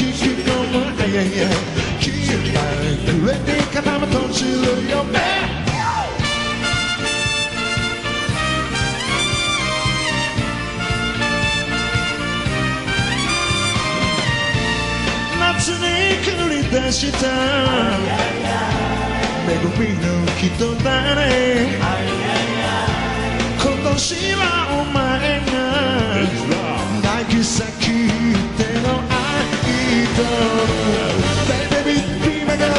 の声を引き込む。あい気前くれに固め閉じるよね夏に繰り出した。恵みの人だね今年はお前が。泣き先手の愛と。ベイベビービーマガー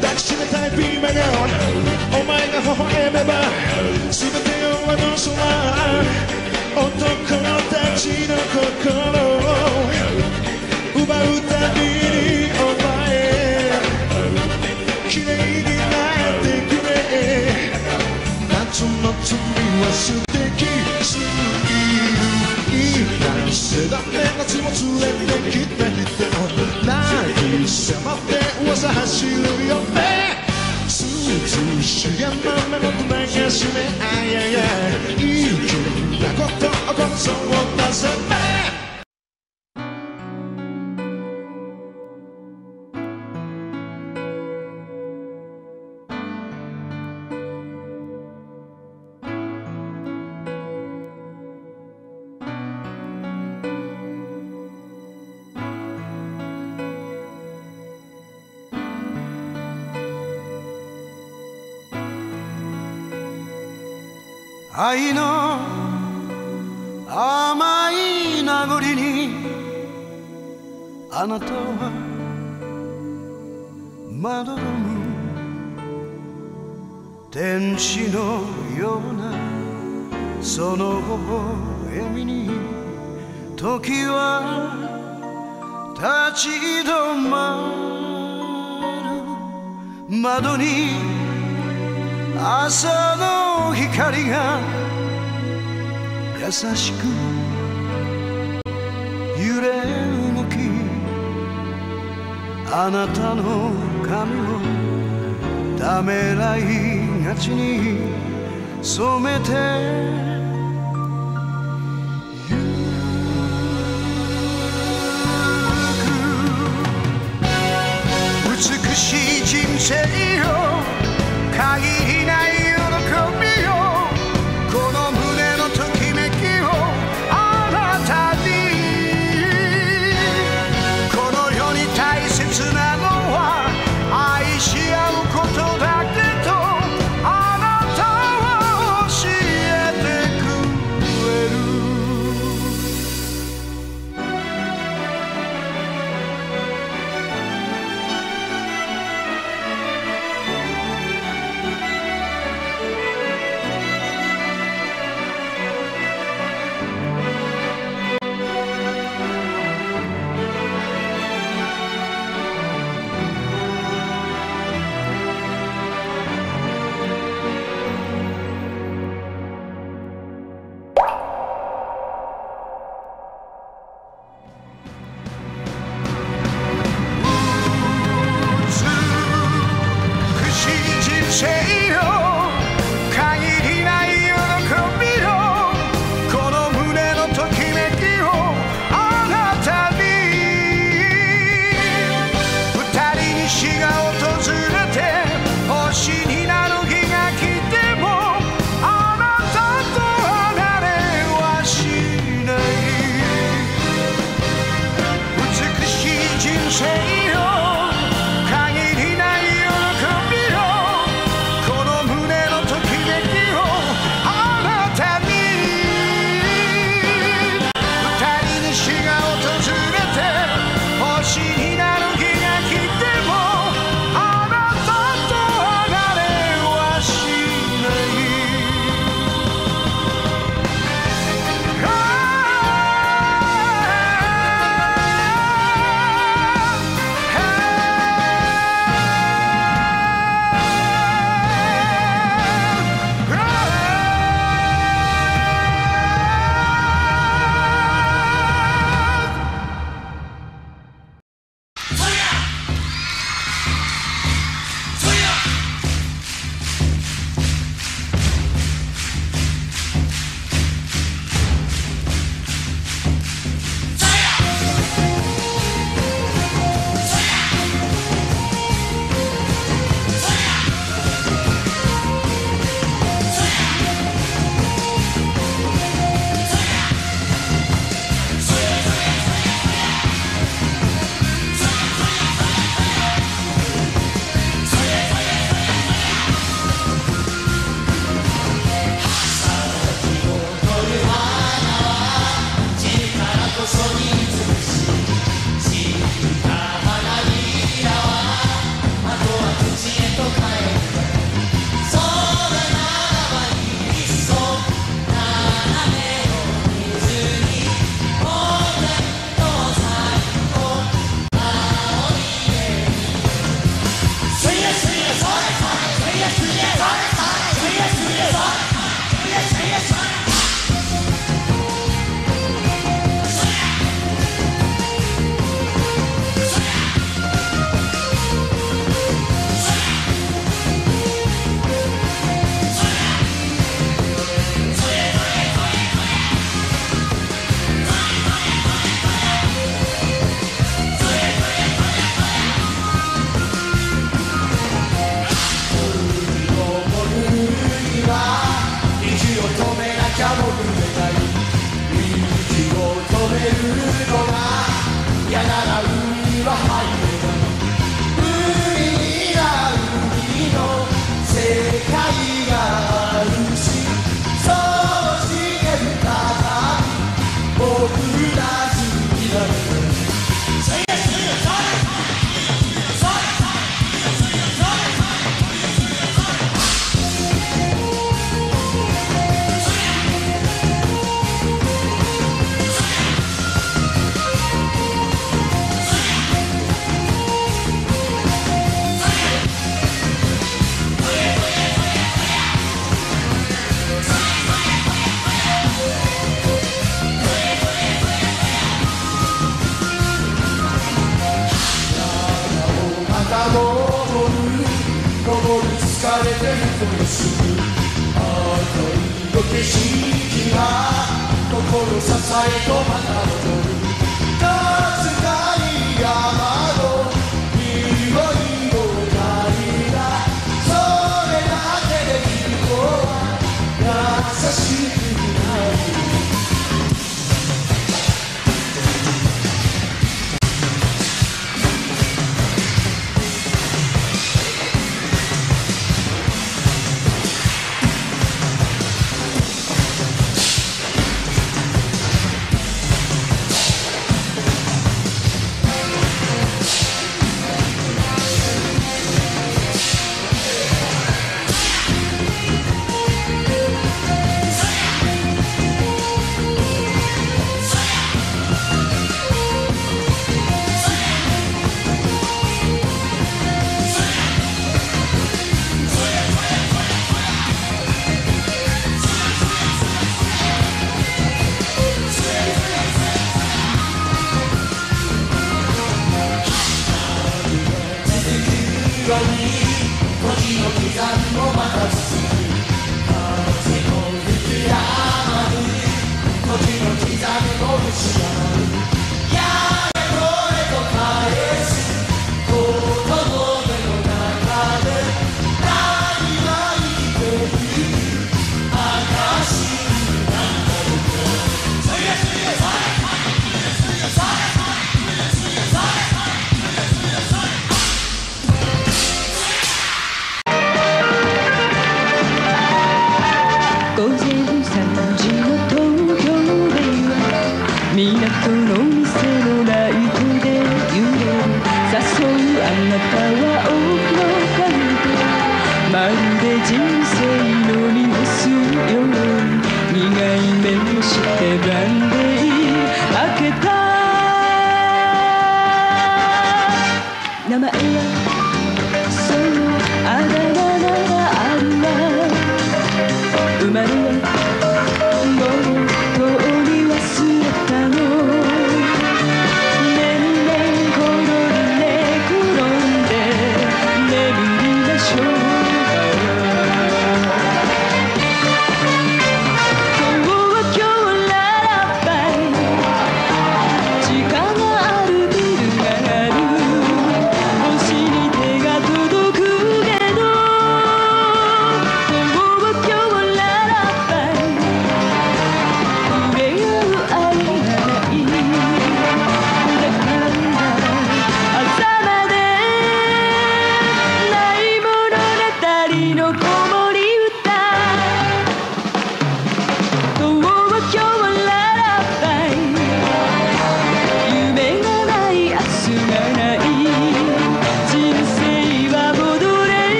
抱きしめたいビーマガーお前が微笑めば全てをあの空男たちの心を奪うたびにお前綺麗になってくれ。夏の罪は素敵するいい男性だ。って夏も連れてきた人何様って噂走るよね涼しげな目の流しめ。あいやいや。いいなこと起こそうだぜね愛の甘い名残にあなたはまどろむ天使のようなその微笑みに時は立ち止まる。窓に朝の光が優しく揺れ動きあなたの髪をためらいがちに染めて美しい人生よ限りない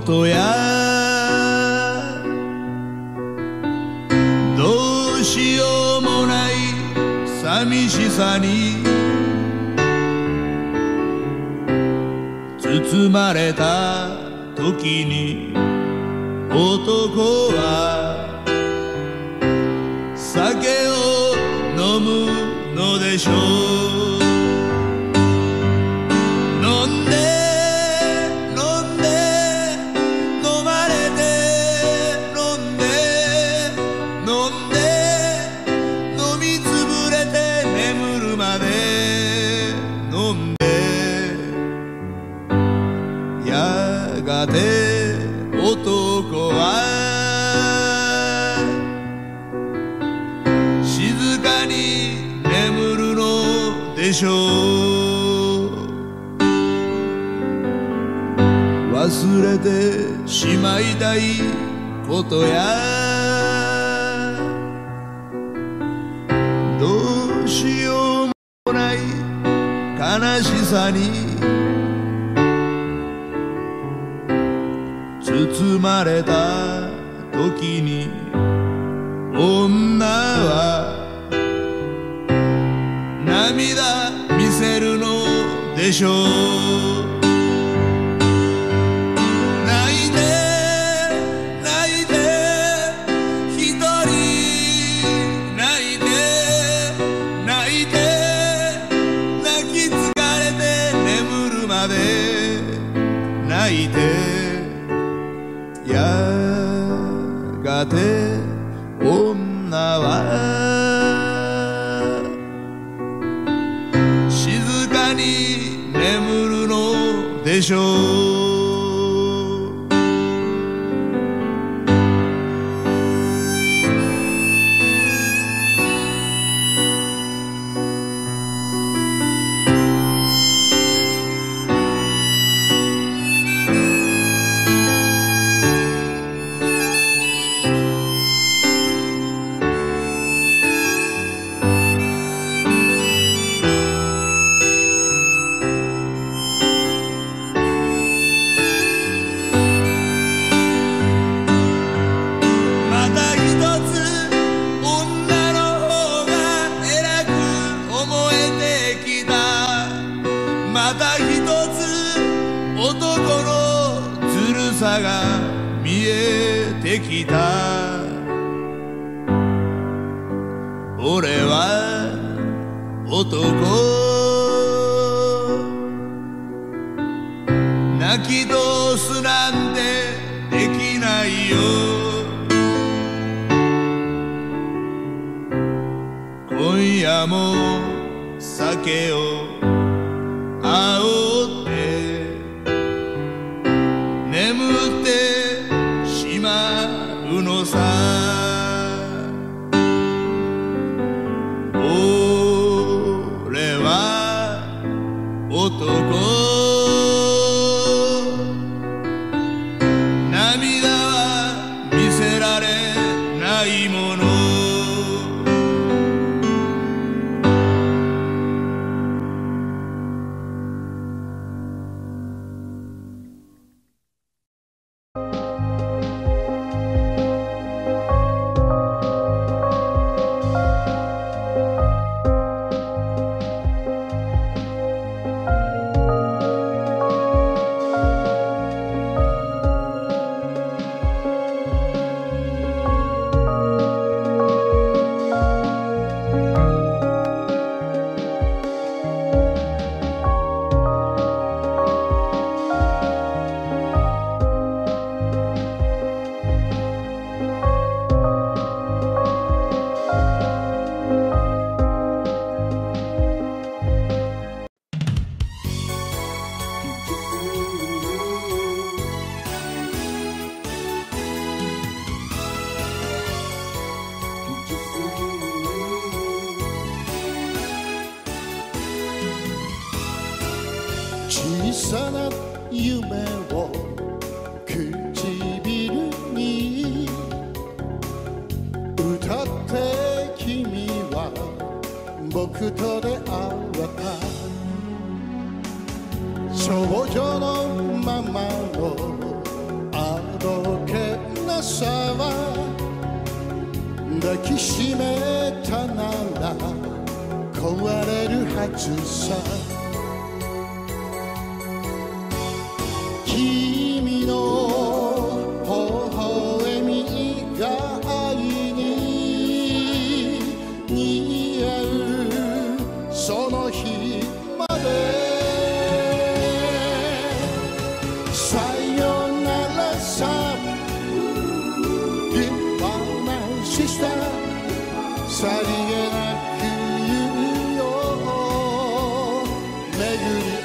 とや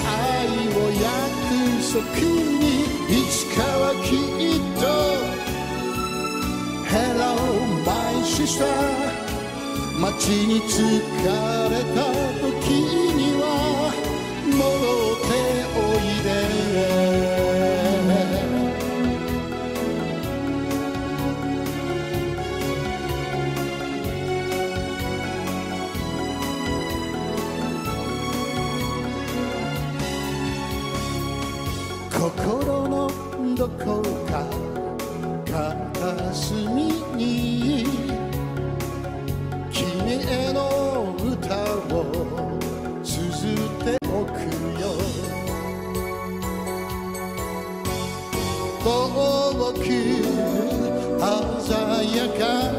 愛を約束にいつかはきっと Hello my sister 街に疲れた時には戻っておいで。God.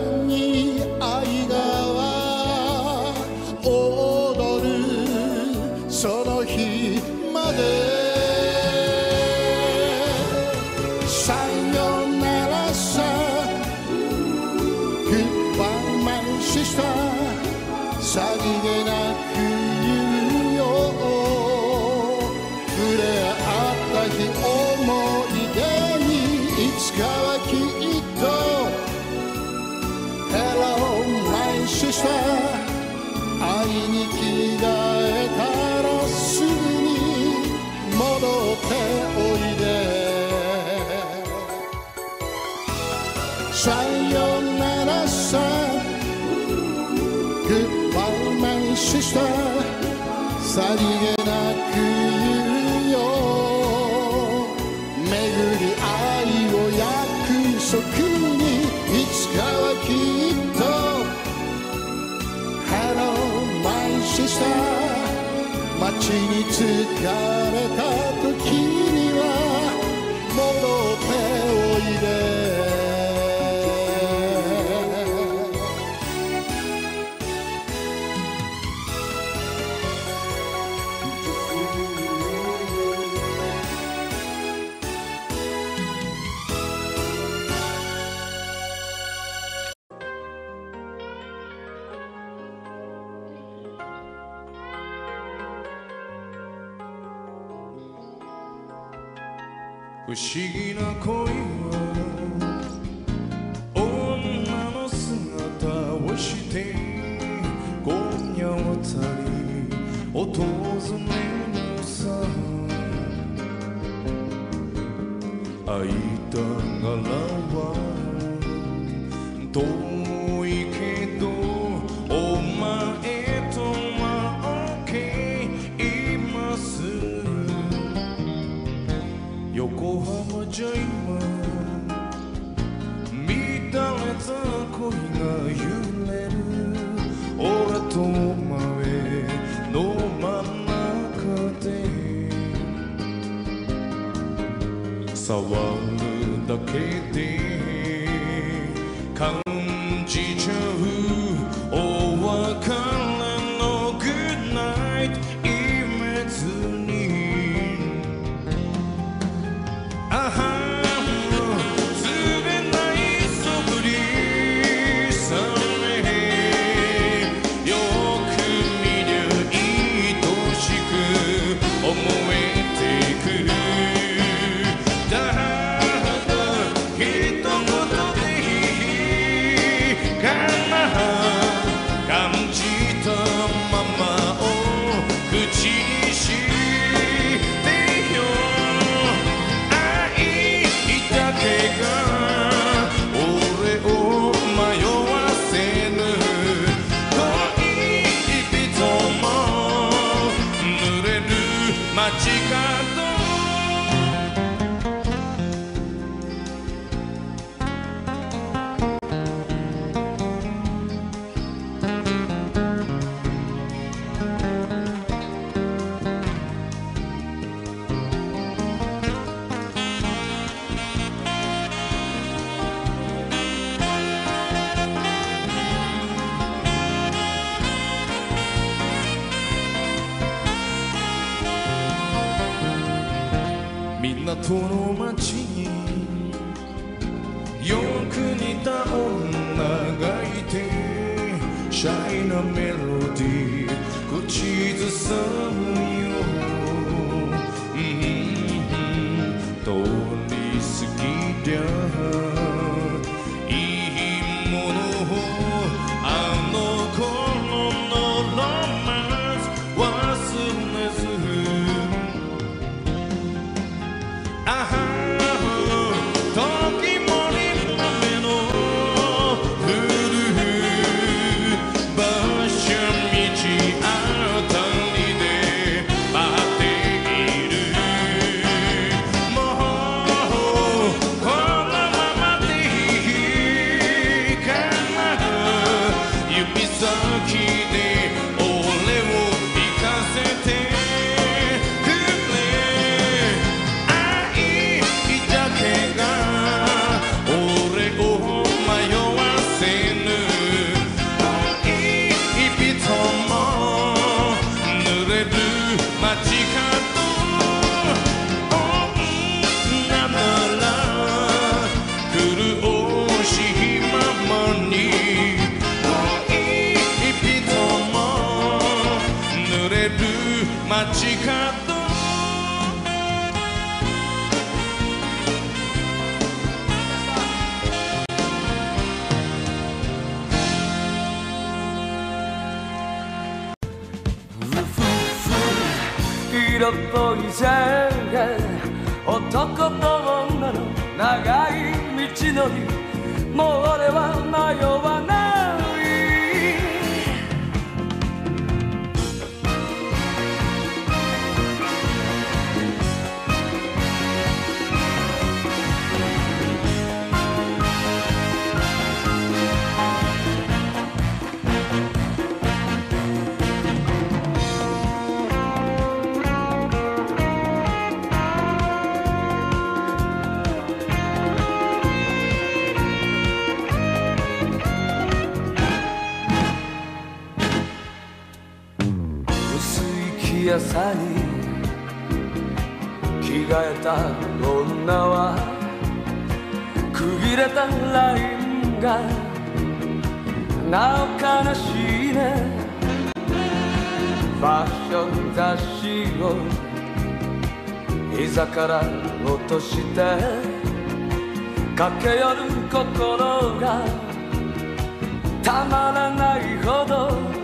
道に疲れた時に着替えた女は区切れたラインがなお悲しいね。ファッション雑誌を膝から落として。駆け寄る心がたまらないほど。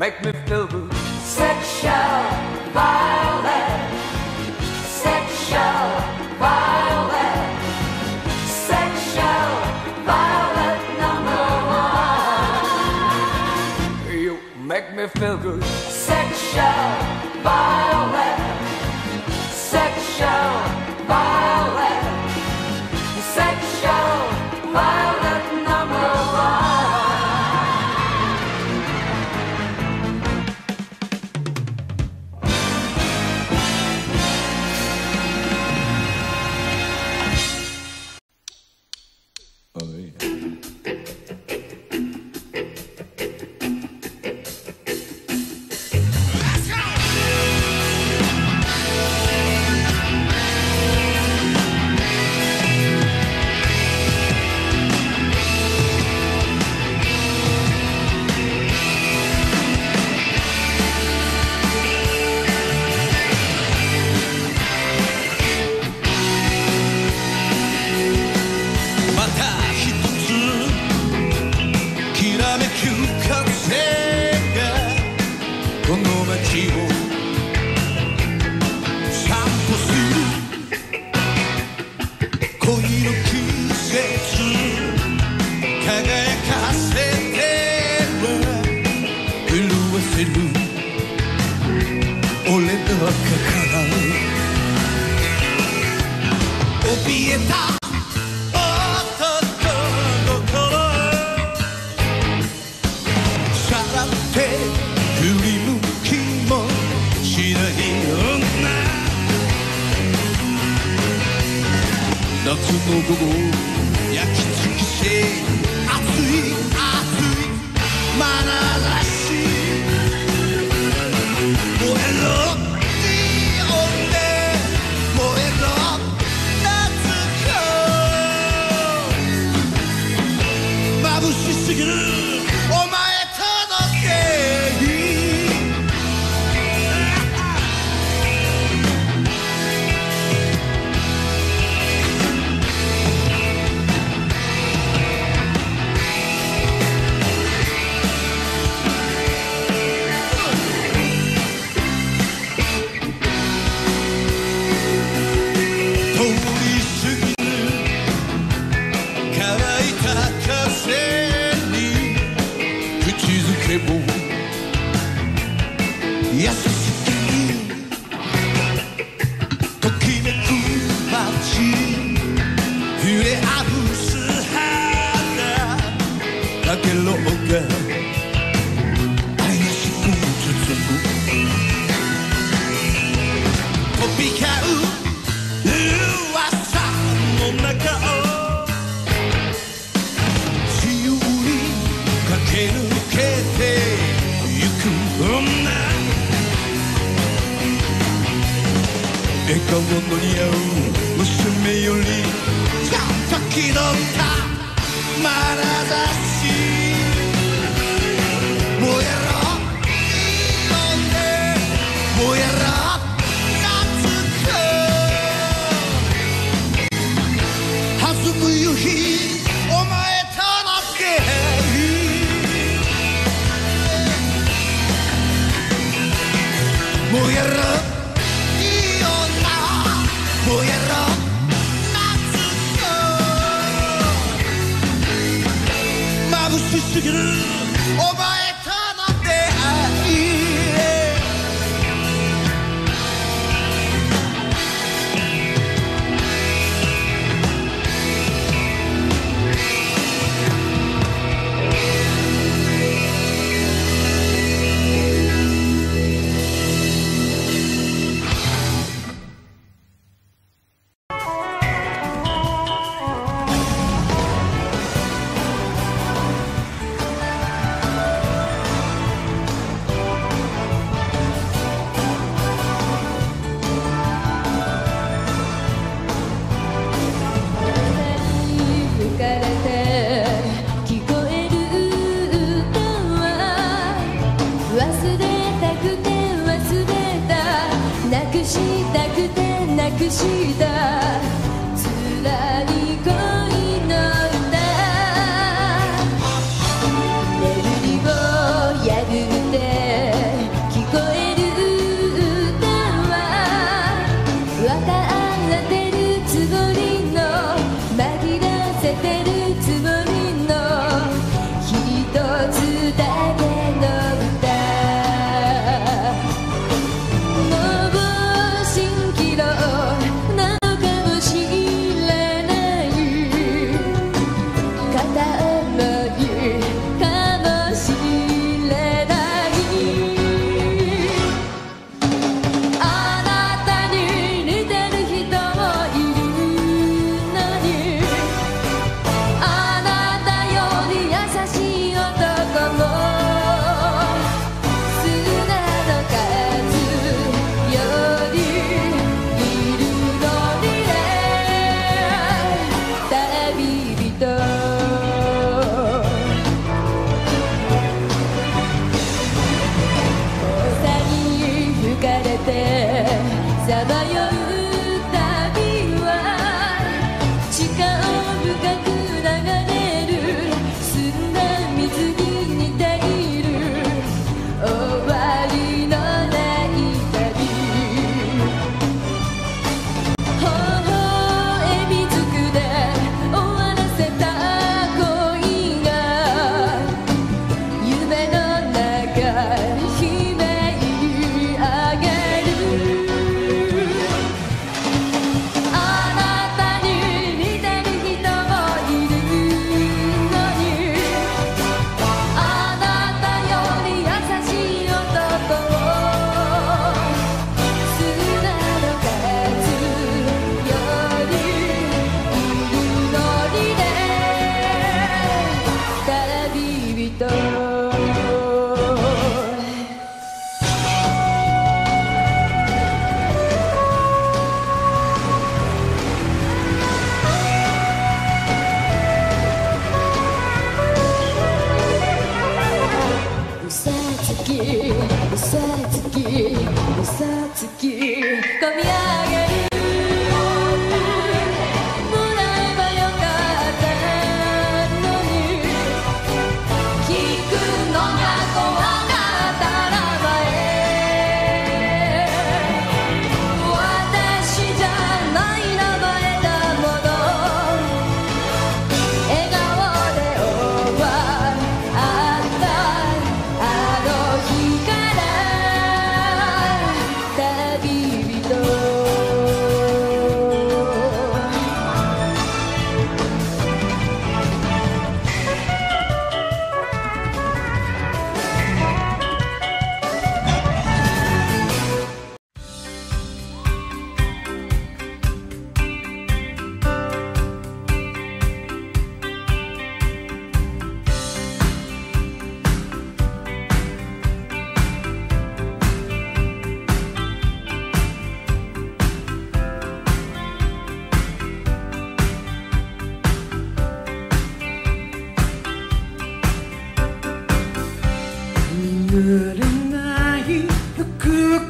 make me feel good. Sexual violence. Sexual violence. Sexual violence number one. You make me feel good. 振り向きもしない女。夏の午後焼き尽くせ。せてる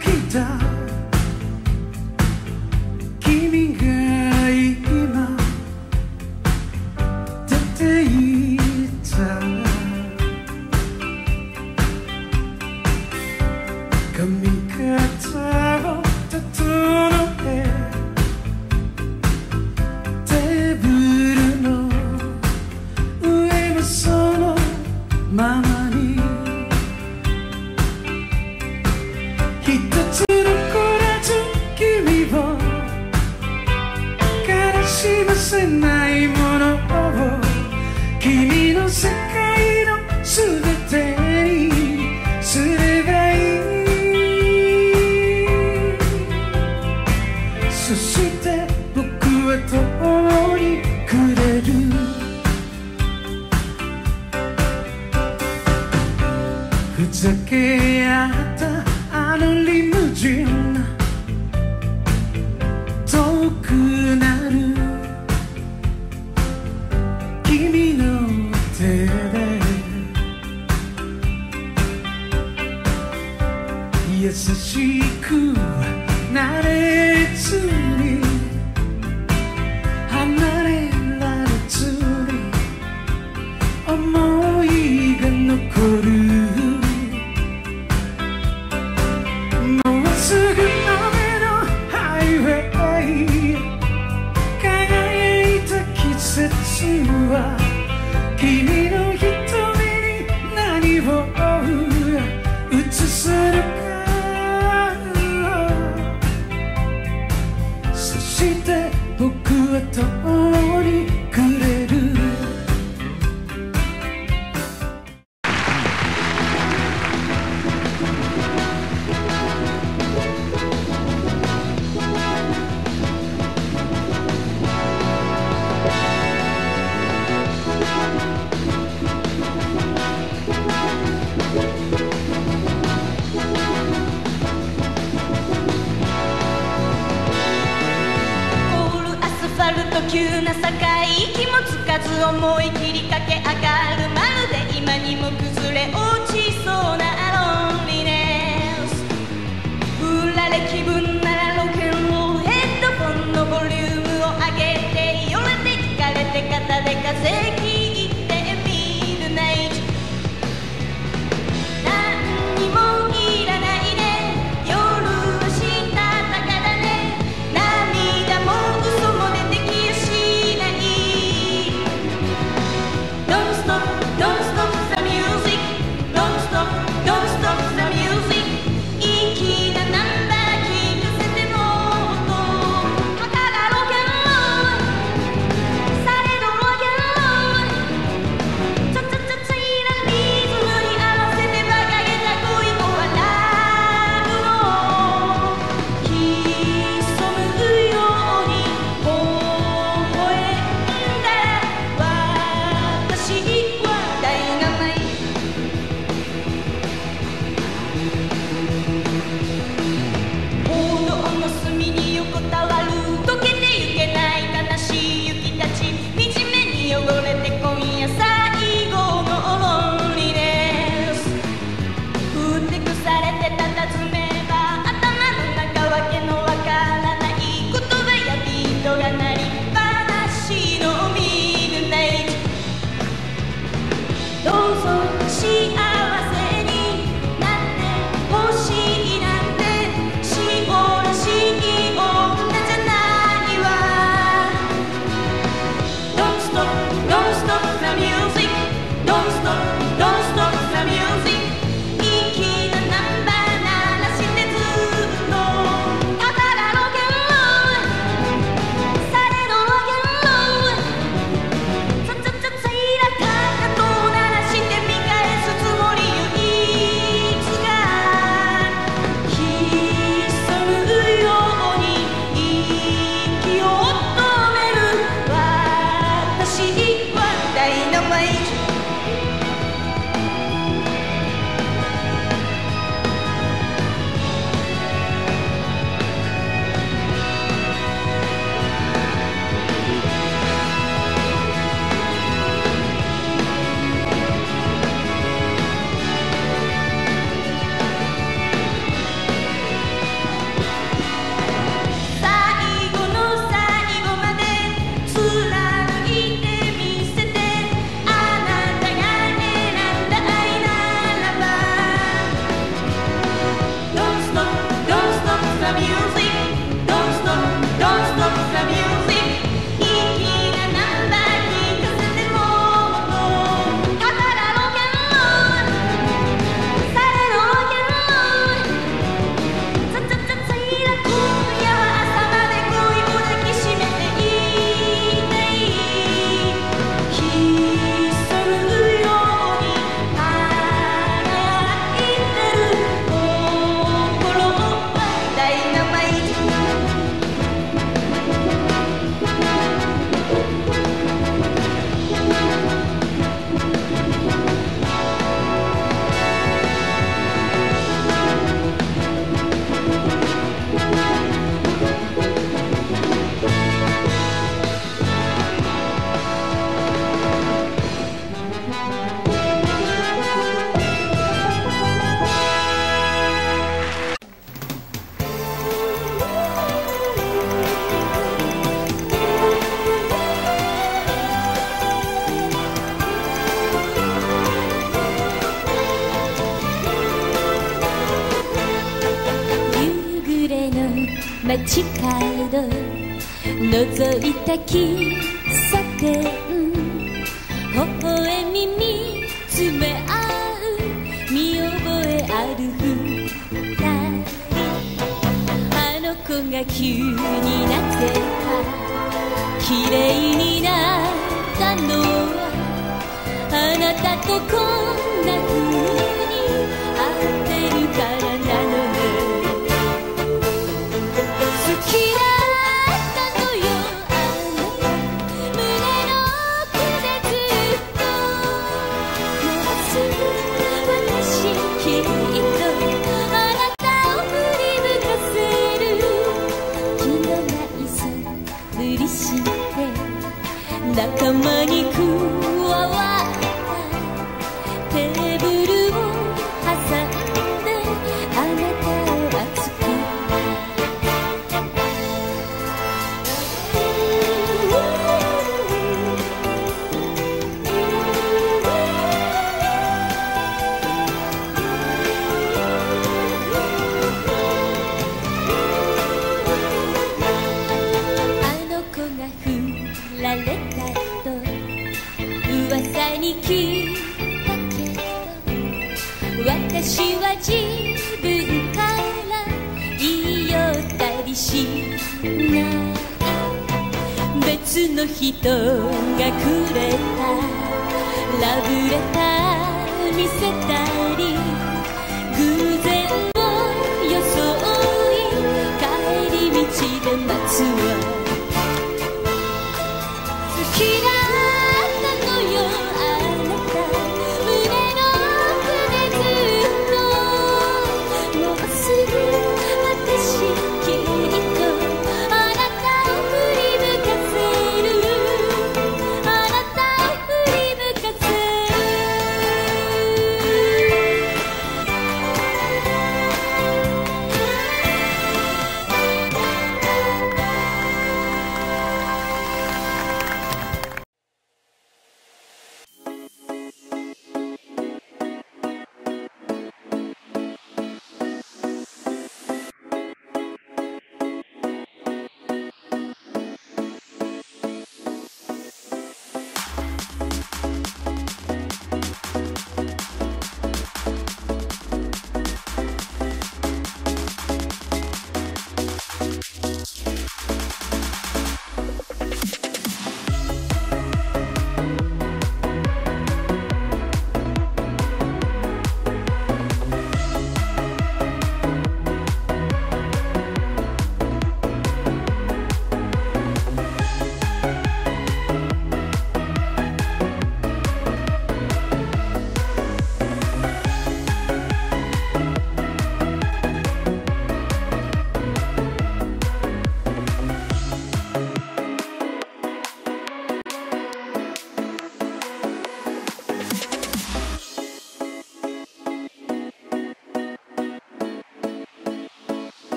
keep it up. 街角覗いた喫茶店微笑み見つめ合う見覚えある二人。あの子が急になぜか綺麗になったのはあなたとこんな風に会ってるからの人がくれた。ラブレター見せたり。偶然を装い。帰り道で待つ。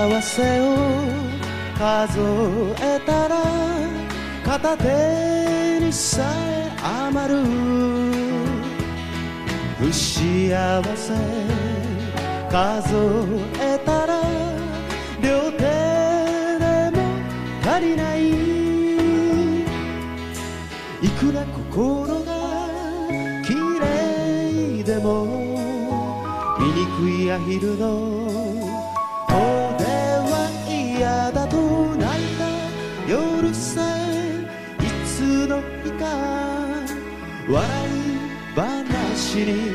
幸せを数えたら片手にさえ余る不幸せ数えたら両手でも足りないいくら心が綺麗でも醜いアヒルの話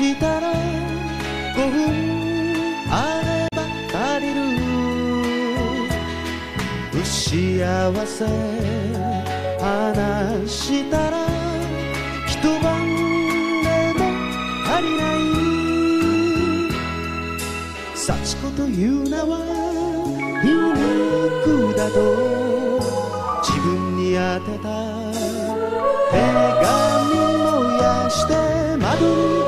したら5分あれば足りる。不幸せ話したら一晩でも足りない。幸子という名は皮肉だと自分に当てた手紙燃やして窓に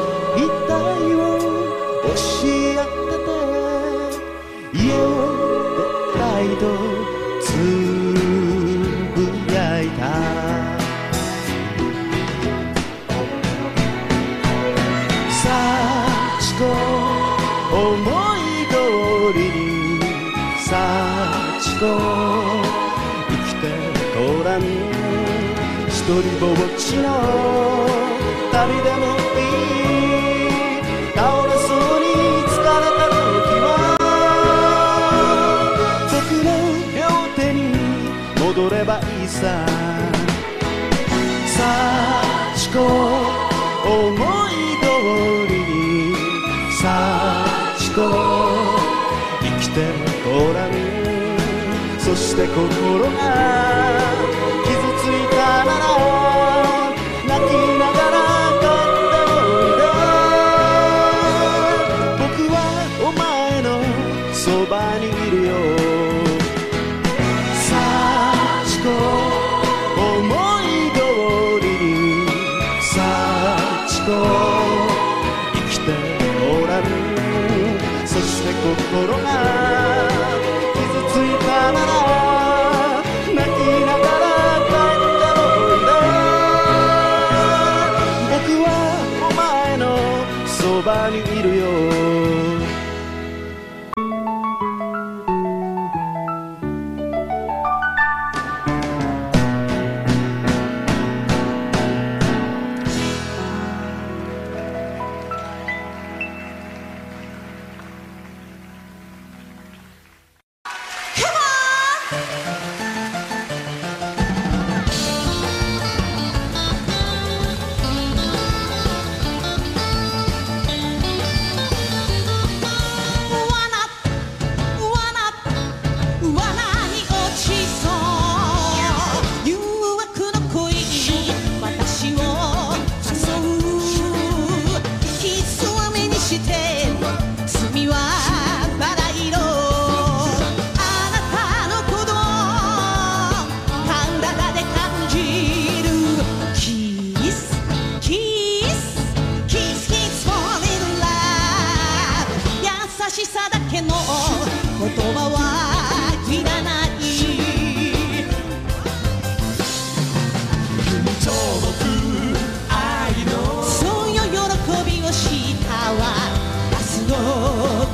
一人ぼっちの旅でもいい倒れそうに疲れた時は僕の両手に戻ればいいさ幸子思い通りに。幸子生きてごらん。そして心がた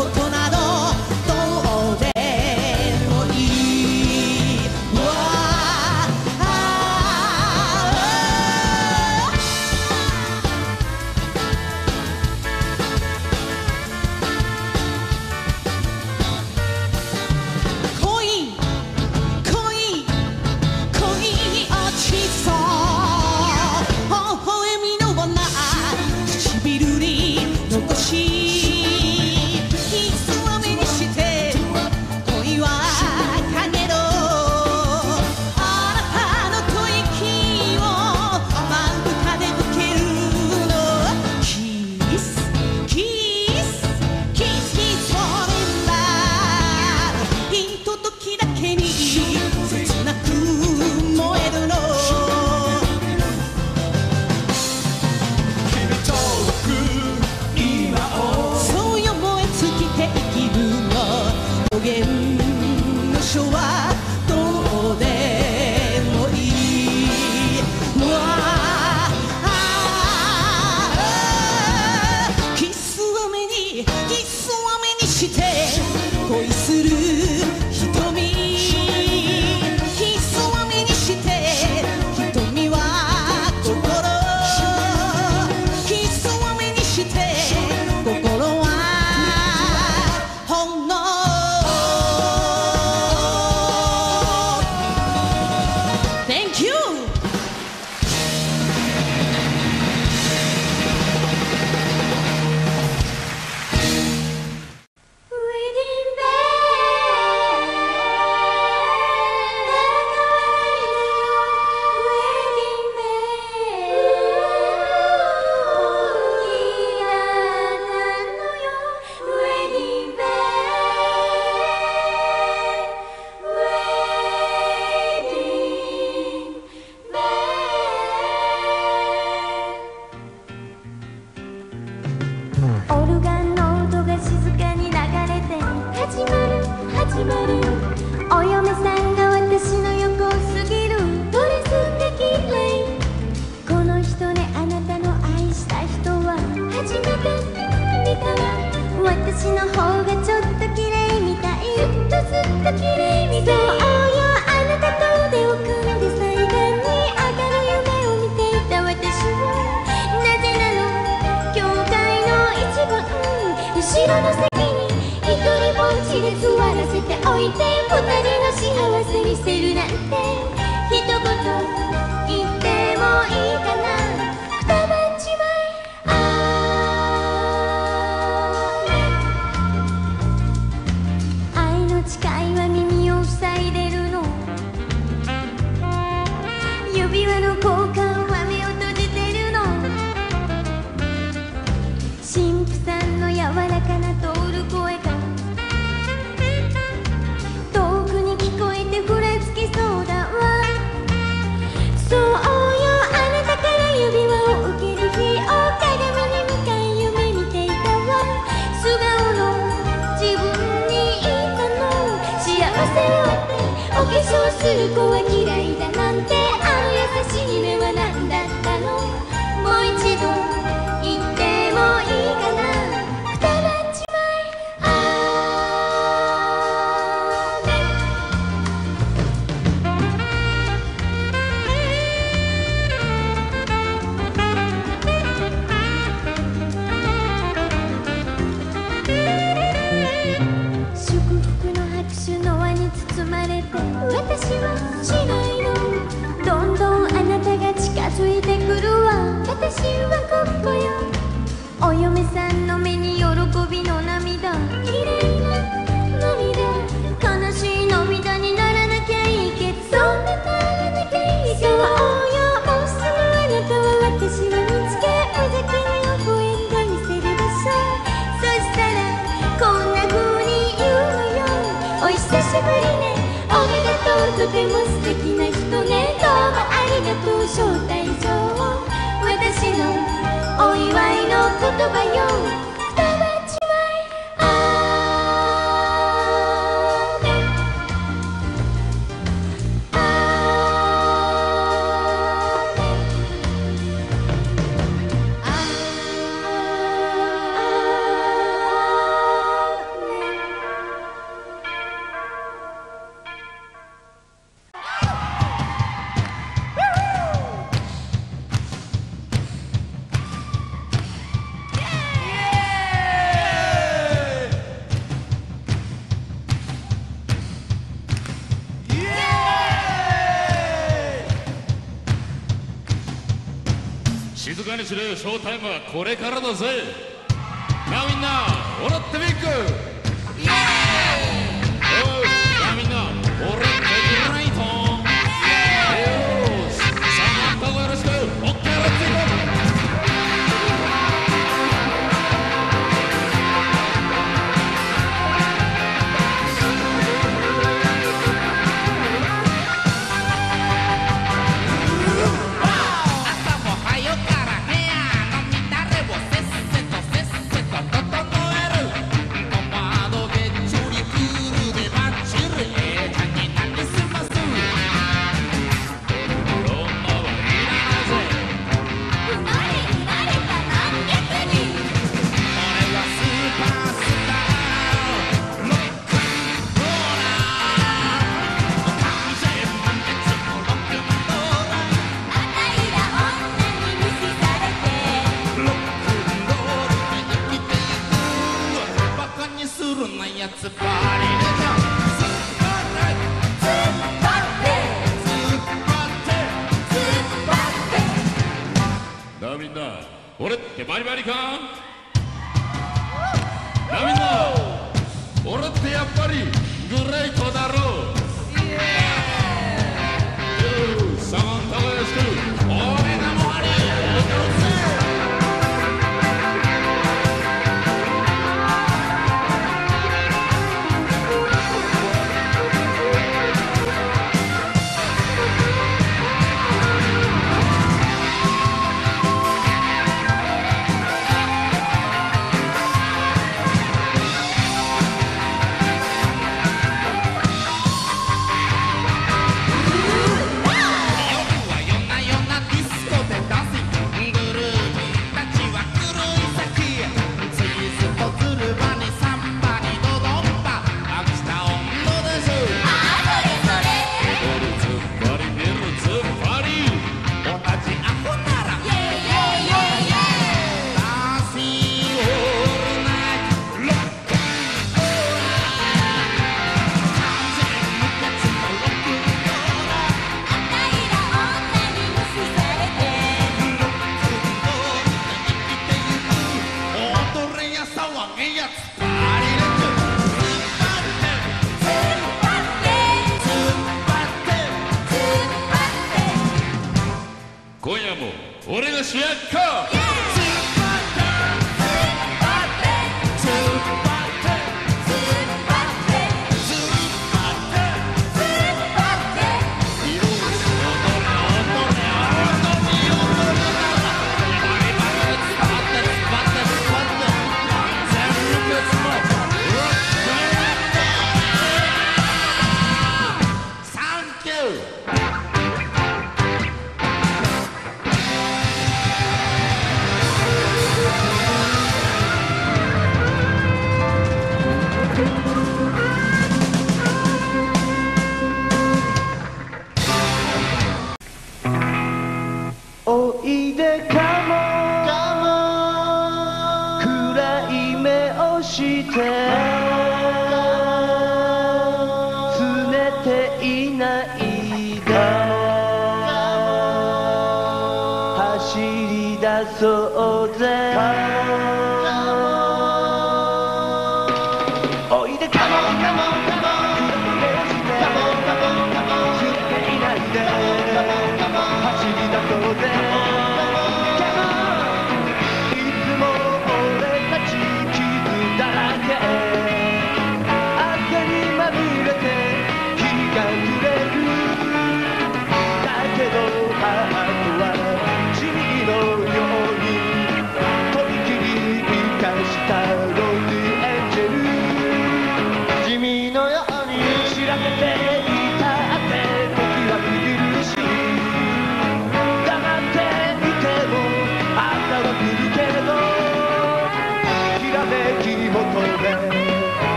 hotona ても素敵な人ねどうもありがとう招待状。私のお祝いの言葉よ。これからだぜ。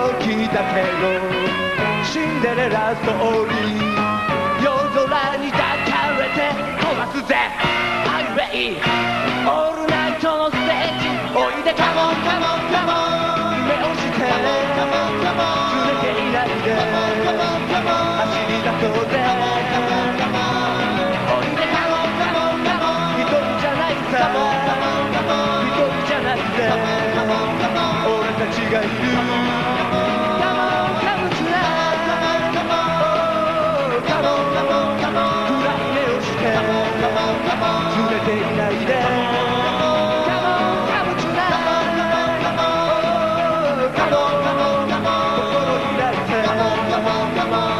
時だけのシンデレラストーリー。夜空に抱かれて飛ばすぜハイウェイ。オールナイトのステージ。おいでカモンカモンカモン。目をしてカモンカモン連れていないでカモンカモン走り出そうぜ。カモンカモンカモンおいでカモンカモンカモン。一人じゃないさ。一人じゃないぜ。たちがいる Come on, come on, come on.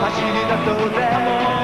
走りだとね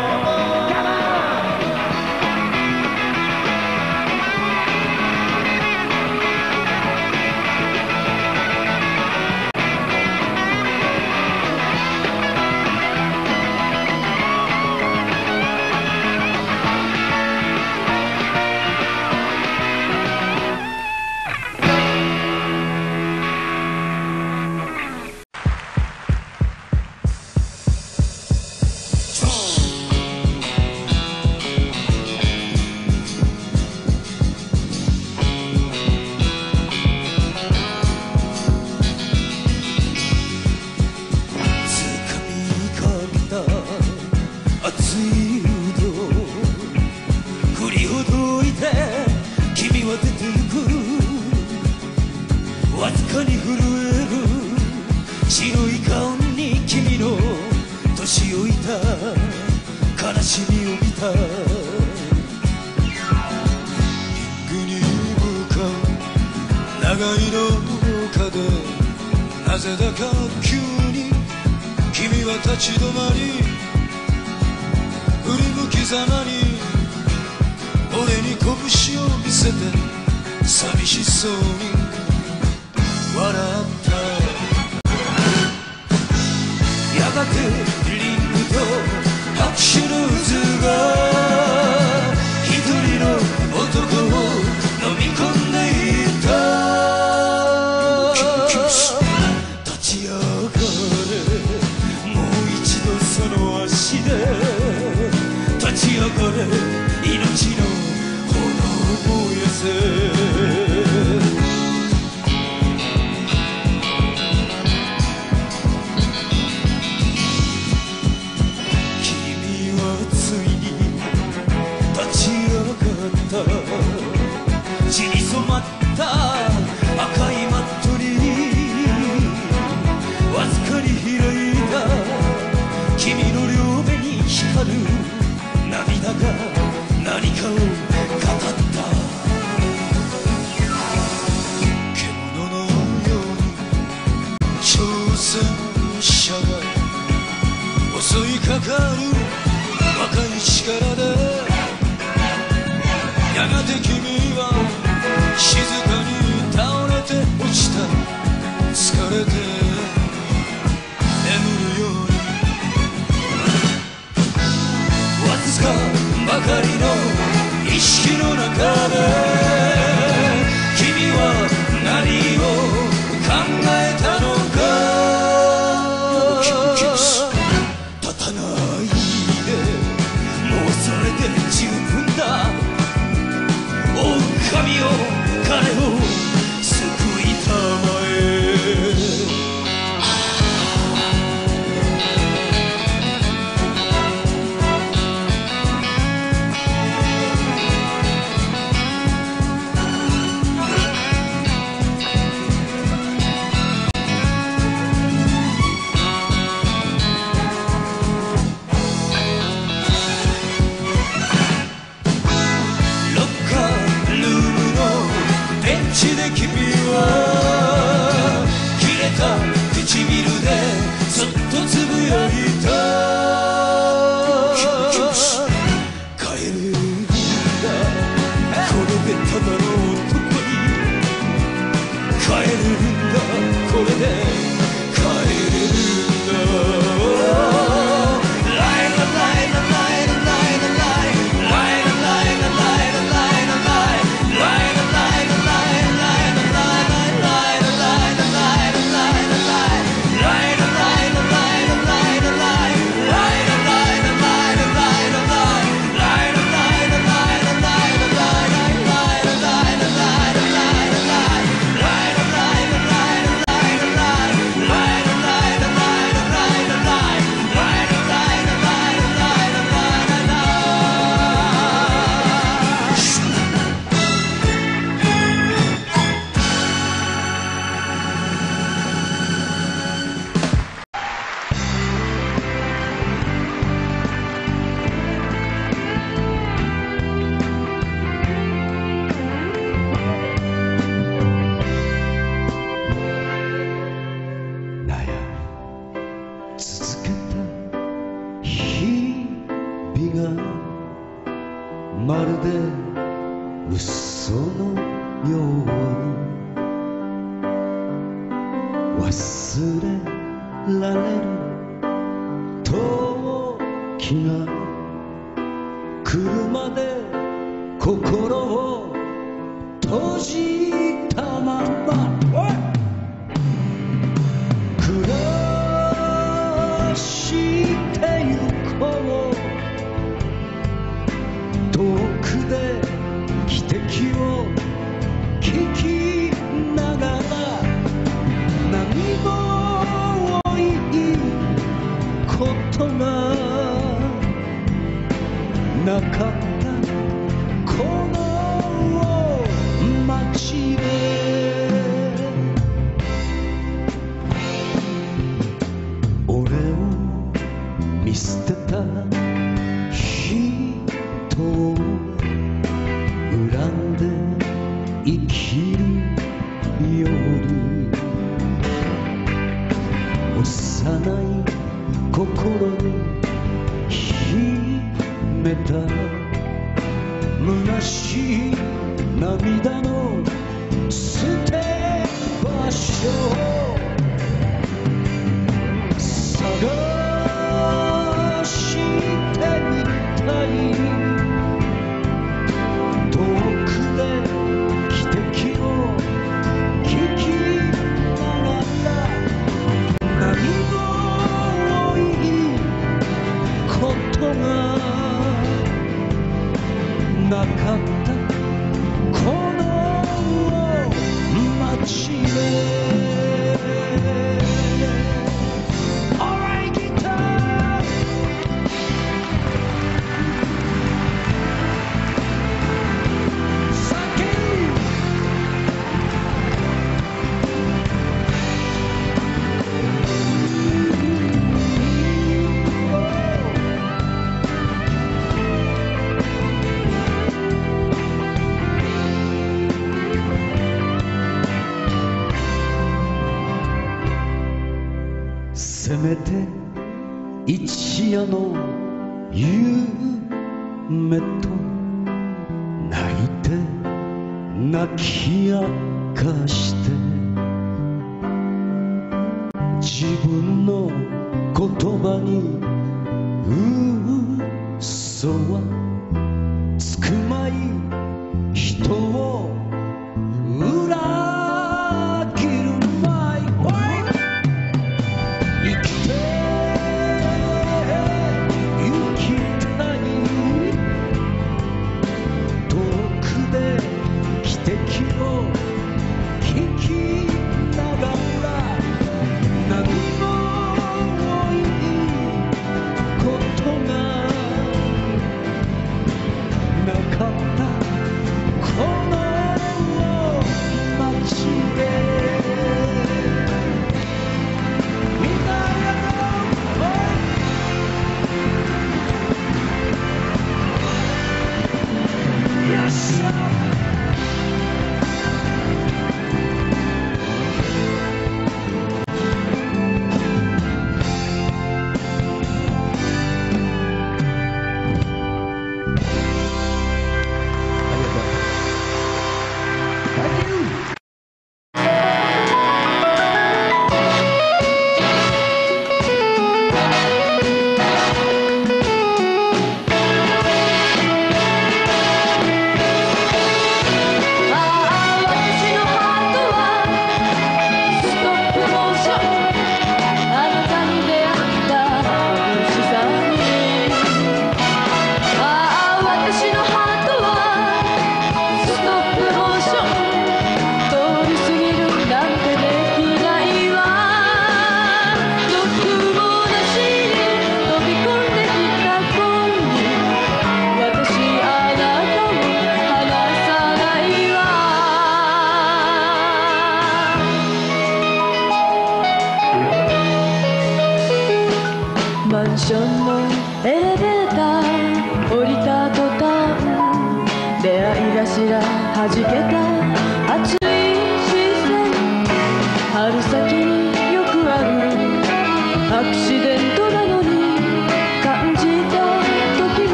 車で心を閉じたまま The knuckle.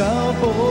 のス